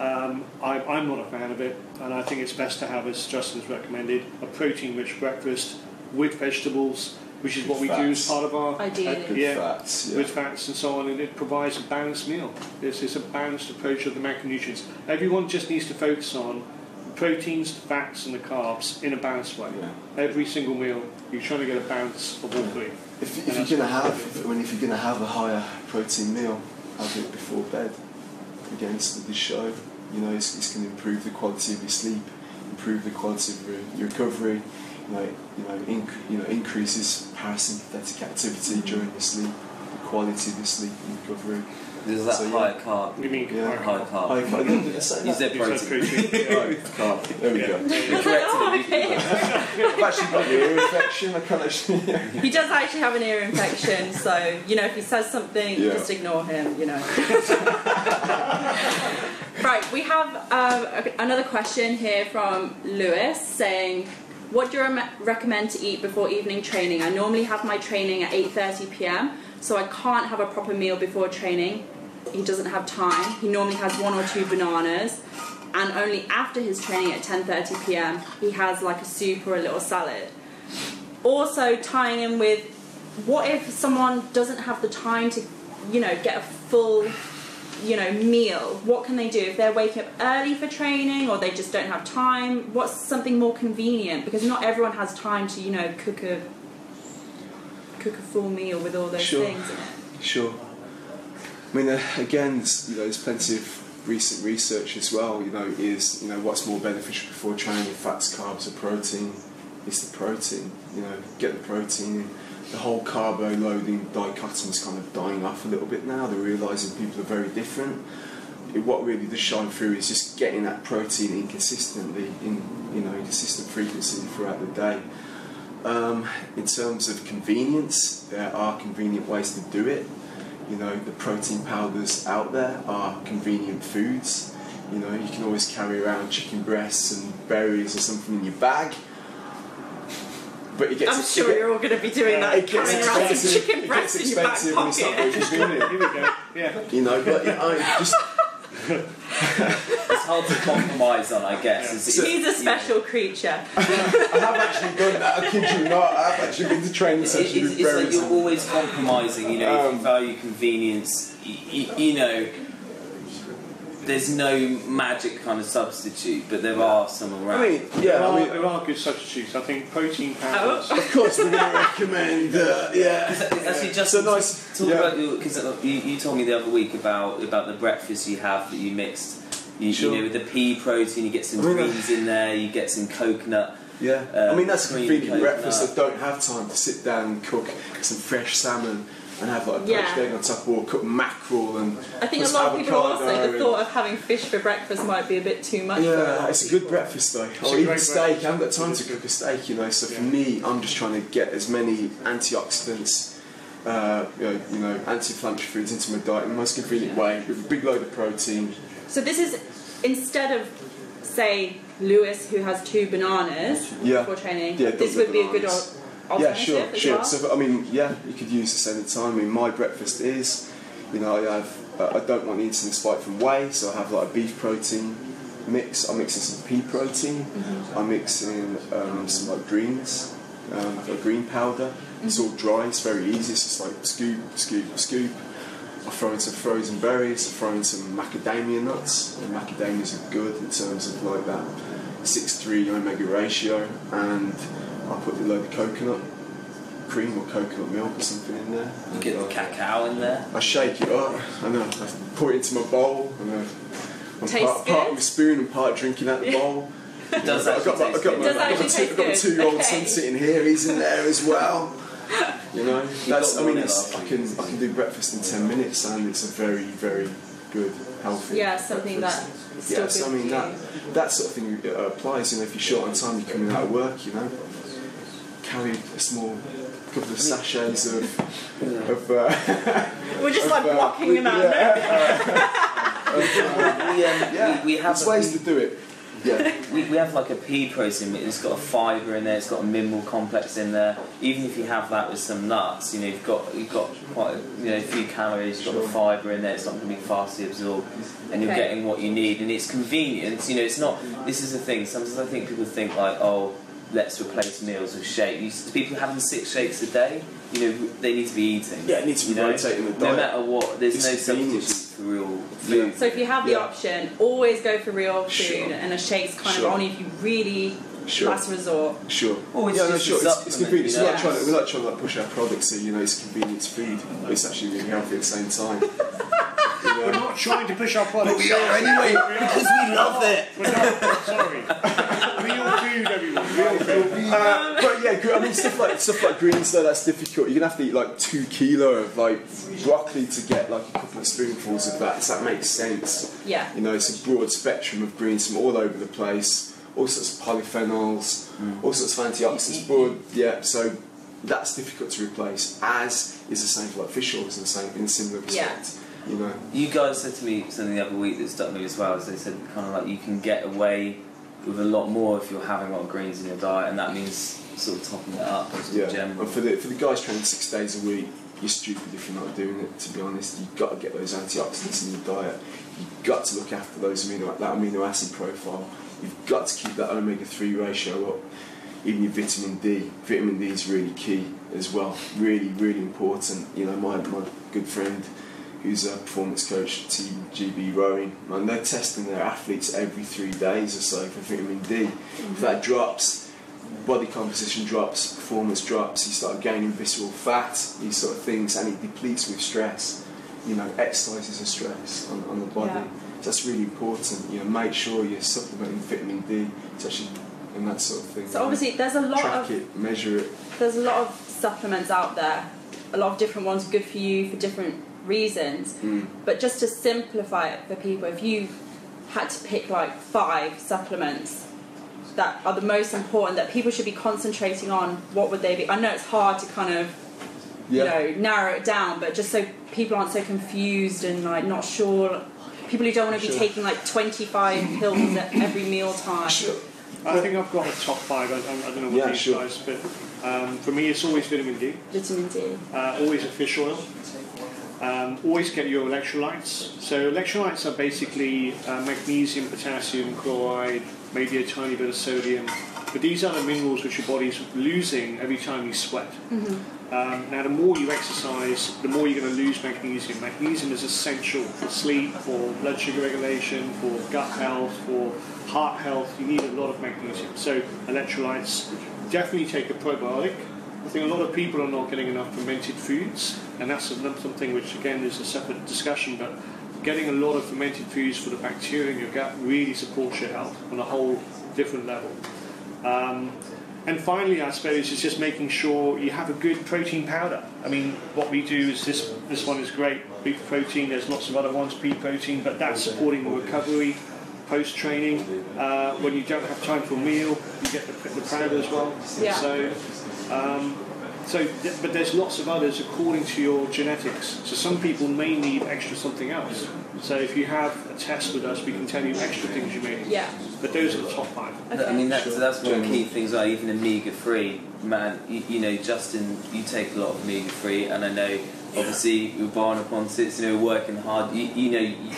Um, I, I'm not a fan of it, and I think it's best to have, as Justin's recommended, a protein-rich breakfast with vegetables, which is what we do as part of our Ideally. good yeah, fats. Yeah. with fats and so on, and it provides a balanced meal. It's, is a balanced approach of the macronutrients. Everyone just needs to focus on proteins, the fats, and the carbs in a balanced way. Yeah. Every single meal, you're trying to get a balance of all three. If, if you're gonna have, we do. if, when if you're gonna have a higher protein meal, have it before bed. Against the show, you know, it's, it's going to improve the quality of your sleep, improve the quality of your, your recovery. You know, you know, inc- you know, increases parasympathetic activity during your sleep, the quality of your sleep and recovery. There's that So, yeah. higher carb. You mean Yeah. High carb. High carb. Did I You that? said You protein. protein. Carb. There we Yeah. go. You corrected Oh, it, didn't you? okay. I've actually got an ear infection. I can't actually. He does actually have an ear infection, so you know if he says something, Yeah. just ignore him. You know. right, we have um, another question here from Lewis saying, "What do you recommend to eat before evening training? I normally have my training at 8:30 p.m., so I can't have a proper meal before training. He doesn't have time. He normally has one or two bananas." And only after his training at 10:30 p.m. he has like a soup or a little salad also tying in with what if someone doesn't have the time to you know get a full you know meal what can they do if they're waking up early for training or they just don't have time what's something more convenient because not everyone has time to you know cook a cook a full meal with all those Sure. things in it Sure. I mean, uh, again, there's, you know, there's plenty of recent research as well. You know, is you know what's more beneficial before training: fats, carbs, or protein? It's the protein. You know, get the protein. in. The whole carbo loading dichotomy is kind of dying off a little bit now. They're realizing people are very different. It- what really does shine through is just getting that protein in consistently, in you know, consistent frequency throughout the day. Um, in terms of convenience, there are convenient ways to do it. You know, the protein powders out there are convenient foods. You know, you can always carry around chicken breasts and berries or something in your bag. But it gets i'm sure it, you're all going to be doing that it gets carrying around some expensive. chicken It breast gets in your back expensive and it's not pocket very convenient. Here we go. Yeah. You know, but I just It's hard to compromise on, I guess. It's- So- he's a special creature I have actually done that. I kid you not. I've actually been to training sessions it's, with it's like you're always compromising, you know, if Um, you value convenience, you, you know, there's no magic kind of substitute, but there are some around. I mean, There, yeah, are, mean, there are good substitutes. I think protein powders. Oh. of course we're going to recommend. Uh, yeah. Actually, just So nice- talk yeah. about your because you, you told me the other week about about the breakfast you have that you mixed. You, Sure. you know, with the pea protein, you get some I uh, greens in there, you get some coconut. Yeah, Uh, I mean that's a cream convenient breakfast. I don't have time to sit down and cook some fresh salmon and have like a Yeah. poached egg on top or cook mackerel and. I think a plus lot of people also avocado the and- thought of having fish for breakfast might be a bit too much. for a Yeah, of it's a people. good breakfast though. a Or even steak. breakfast. I haven't got time to cook a steak, you know. So for Yeah. me, I'm just trying to get as many antioxidants, uh, you, know, you know, anti-inflammatory foods into my diet in the most convenient way with a big load of protein. So this is instead of say Lewis who has two bananas Yeah. before training. Yeah, this double would be a good bananas. al- Yeah, sure, sure. well? So, I mean, yeah, you could use this any time. I mean, my breakfast is, you know, I have, uh, I don't want the insulin spike from whey, so I have like a beef protein mix. I'm mixing some pea protein. Mm-hmm. I'm mixing um, some like greens, um, like green powder. It's all dry. It's very easy. It's just like scoop, scoop, scoop. I throw in some frozen berries. I throw in some macadamia nuts. And macadamias are good in terms of like that six three omega ratio, and I put a load of coconut cream or coconut milk or something in there. You get the cacao in there. I shake it up and then I pour it into my bowl and then I'm Tastes part, part good? with a spoon and part drinking out the bowl. It does I've got, actually my, I've got, my, I've got, my I've got my two-year-old Okay. son sitting here. He's in there as well. You know, that's. I mean, it's, I can I can do breakfast in ten minutes, and it's a very very good healthy. Yeah, something breakfast. that's still yeah, so I mean that that sort of thing uh, applies. You know, if you're short on time, you're coming out of work. You know, carry a small couple of sachets of of. Uh, We're just like of, uh, blocking him out. yeah, we, um, yeah, we, we have there's ways pea- to do it. Yeah, we, we have like a pea protein. It's got a fibre in there. It's got a mineral complex in there. Even if you have that with some nuts, you know you've got you've got quite a, you know a few calories. You've got the fibre in there. It's not going to be fastly absorbed, and you're Okay. getting what you need. And it's convenient. You know, it's not. This is the thing. Sometimes I think people think like, oh, let's replace meals with shakes. You, s- people having six shakes a day. You know, they need to be eating. Yeah, it needs to be you know? rotating the No matter what, there's It's no convenient. substitute for real food. So if you have the Yeah. option, always go for real food, Sure. and a shake's kind Sure. of only if you really Sure. last resort. Sure. Oh, it's yeah, no, sure. It's, it's convenient. you We're know? not trying to, we're not trying to like, push our products, so you know, it's convenience food, but it's actually really healthy at the same time. You We're not trying to push our products. anyway because we love it. We're not, sorry. Real food, everyone. Real food. Uh, but yeah, I mean stuff like stuff like greens though that's difficult. You're gonna have to eat like two kilo of like broccoli to get like a couple of spoonfuls of that. Does that make sense? Yeah. You know, it's a broad spectrum of greens from all over the place. All sorts of polyphenols, mm. all sorts of antioxidants. Broad, yeah. So that's difficult to replace. As is the same for like fish oils in the same in a similar Yeah. respect. You know. You guys said to me something the other week that stuck me as well. Is they said kind of like you can get away with a lot more if you're having a lot of greens in your diet, and that means sort of topping it up as Yeah, a general. and for the for the guys training six days a week, you're stupid if you're not doing it. To be honest, you've got to get those antioxidants in your diet. You've got to look after those amino that amino acid profile. You've got to keep that omega three ratio up. Even your vitamin D. Vitamin D is really key as well. Really, really important. You know, my my good friend. Who's a performance coach Team GB Rowing? Man, they're testing their athletes every three days or so for vitamin D. If that drops, body composition drops, performance drops, you start gaining visceral fat, these sort of things, and it depletes with stress. You know, exercise is a stress on, on the body. Yeah. So that's really important. You know, make sure you're supplementing vitamin D, especially and that sort of thing. So obviously, there's a lot track of it, measure it. there's a lot of supplements out there. A lot of different ones good for you for different reasons. Mm. But just to simplify it for people, if you had to pick like five supplements that are the most important that people should be concentrating on, what would they be? I know it's hard to kind of you know narrow it down, but just so people aren't so confused and like not sure. People who don't want to be Sure. taking like 25 pills at every meal time. Sure. I think I've got a top five. I, I don't know what Yeah, these sure. guys, but um, for me, it's always vitamin D. Vitamin D. Uh, always a fish oil. Um, always get your electrolytes. So electrolytes are basically uh, magnesium, potassium, chloride, maybe a tiny bit of sodium. But these are the minerals which your body's losing every time you sweat. Um, now, the more you exercise, the more you're going to lose magnesium. Magnesium is essential for sleep, for blood sugar regulation, for gut health, for heart health. You need a lot of magnesium. So, electrolytes. Definitely take a probiotic. I think a lot of people are not getting enough fermented foods, and that's something which, again, is a separate discussion. But getting a lot of fermented foods for the bacteria in your gut really supports your health on a whole different level. Um, and finally, I suppose, is just making sure you have a good protein powder. I mean, what we do is this this one is great, beef protein. There's lots of other ones, pea protein, but that's supporting the recovery post training. Uh, when you don't have time for a meal, you get the, the powder as well. Yeah. So, um, So, but there's lots of others according to your genetics. So some people may need extra something else. So if you have a test with us, we can tell you extra things you may need. Yeah. But those are the top five. I mean, that's, Sure. that's one of the key things. are. even omega three, man. You, you know, Justin, you take a lot of omega three, and I know, obviously, with Biorna Quantics, you know, working hard. You, you know, you,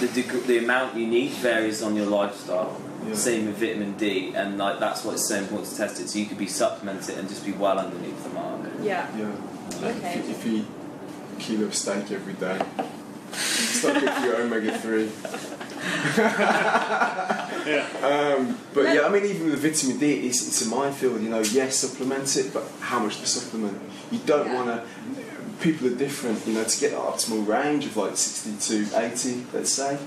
the the amount you need varies on your lifestyle. Yeah. Same with vitamin D, and like that's why it's so important to test it. So you could be supplemented and just be well underneath the mark. Yeah. Yeah. Okay. If, you- if you eat a kilo of steak every day, it's not good for your omega 3. Yeah. Um, but yeah, I mean, even with vitamin D, it's, it's a minefield. You know, yes, supplement it, but how much to supplement? You don't Yeah. want to. People are different. You know, to get the optimal range of like 60 to 80, let's say,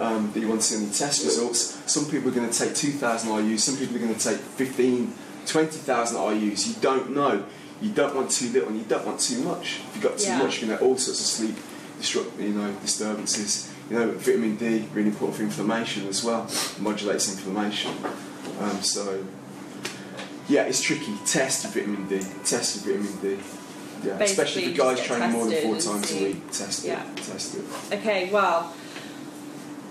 um, that you want to see any test results. Some people are going to take 2,000 IUs. Some people are going to take 15, 20,000 IUs. You don't know. You don't want too little, and you don't want too much. If you've got too Yeah. much, you're going to have all sorts of sleep disrupt, you know, disturbances. You know, vitamin D really important for inflammation as well. Modulates inflammation. Um, so yeah, it's tricky. Test vitamin D. Test your vitamin D. Yeah, especially Basically, for guys training more than four times a week. Test Yeah. it. Test it. Okay, well,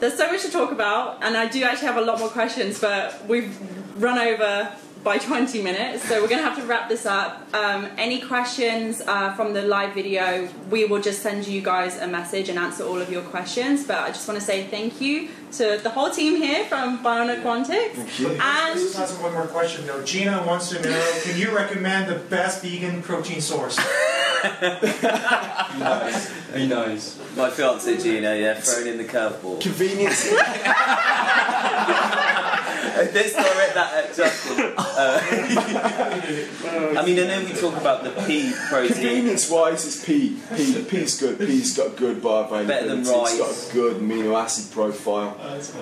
there's so much to talk about, and I do actually have a lot more questions, but we've run over by 20 minutes, so we're going to have to wrap this up. Um, any questions uh, from the live video, we will just send you guys a message and answer all of your questions. But I just want to say thank you to the whole team here from Biorna Quantics. Thank you. And This is one more question though. Gina wants to know: Can you recommend the best vegan protein source? Who knows? My fiance Gina, yeah, thrown in the curveball. Convenience. Let's direct that at Justin. Uh, I mean, I know we talk about the pea protein. Convenience wise, it's pea. Pea. Pea's good. Pea's got good bioavailability. Better than It's rice. got a good amino acid profile.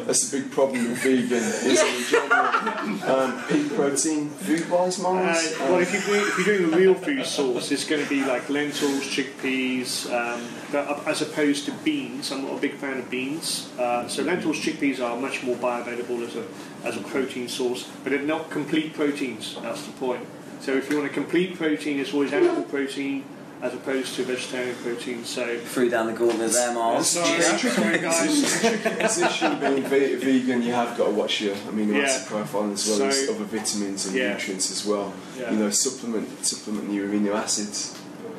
That's a big problem with vegan. Is in general. Um, pea protein, food wise, Uh, Miles. well, if, you do, if you're doing a real food source, it's going to be like lentils, chickpeas, um, but as opposed to beans. I'm not a big fan of beans. Uh, so lentils, chickpeas are much more bioavailable as a, as a protein source, but they're not complete proteins. That's the point. So if you want a complete protein, it's always animal protein as opposed to vegetarian protein. So Threw down the gauntlet there, Miles. sorry, It's a tricky sorry guys. position being vegan. You have got to watch your amino Yeah. acid profile as well as other vitamins and Yeah. nutrients as well. Yeah. You know, supplement supplement your amino acids.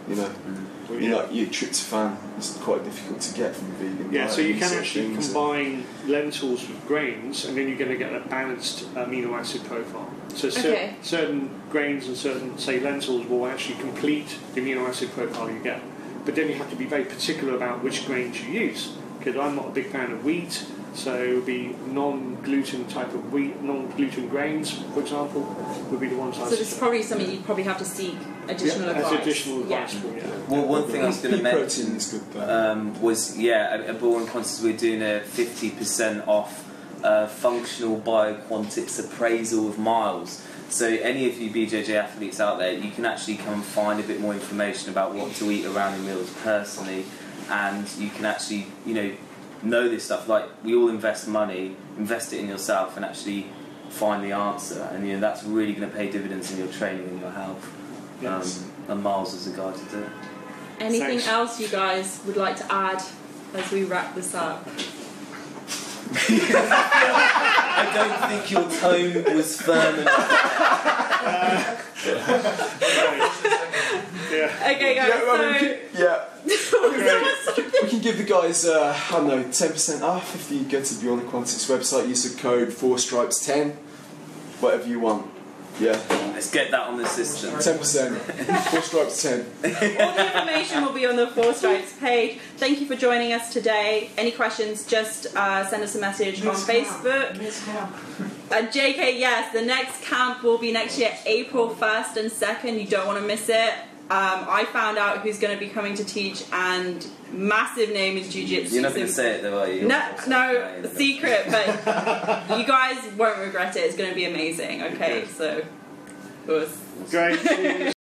You know, Well, you yeah. know, your tryptophan is quite difficult to get from a vegan. Yeah, diet so you can actually things. combine lentils with grains, and then you're going to get a balanced amino acid profile. So cer- Okay. certain grains and certain, say, lentils will actually complete the amino acid profile you get. But then you have to be very particular about which grains you use, because I'm not a big fan of wheat. So it would be non-gluten type of wheat, non-gluten grains, for example, would be the ones I So this is probably something you'd probably have to seek additional yeah, advice. as additional Yeah. advice. for, Yeah. Well, one thing I was going to mention protein is good um, was yeah, at, at Biorna Quantics we're doing a fifty percent off uh, functional bioquantics appraisal of miles. So any of you BJJ athletes out there, you can actually come and find a bit more information about what to eat around your meals personally, and you can actually you know know this stuff. Like we all invest money, invest it in yourself, and actually find the answer. And you know that's really going to pay dividends in your training and your health. Yes. Um, and Miles is the guy to do it. Anything Thanks. else you guys would like to add as we wrap this up? I don't think your tone was firm enough. yeah. Okay, guys. yeah, well, we so can, yeah. we can give the guys, uh, I don't know, 10% off if you go to the Biorna Quantics website, use the code 4stripes10, whatever you want. Yeah, Let's get that on the system. 10%. 4stripes10. all the information will be on the Four Stripes page. Thank you for joining us today. Any questions, just uh, send us a message on Facebook. Uh, JK, yes, the next camp will be next year, April 1st and 2nd. You don't want to miss it. Um, I found out who's going to be coming to teach, and massive name in Jiu Jitsu. You're not going to say it though, are you? No, no, secret, but you guys won't regret it. It's going to be amazing. Okay, so. it was- Great. Cheers.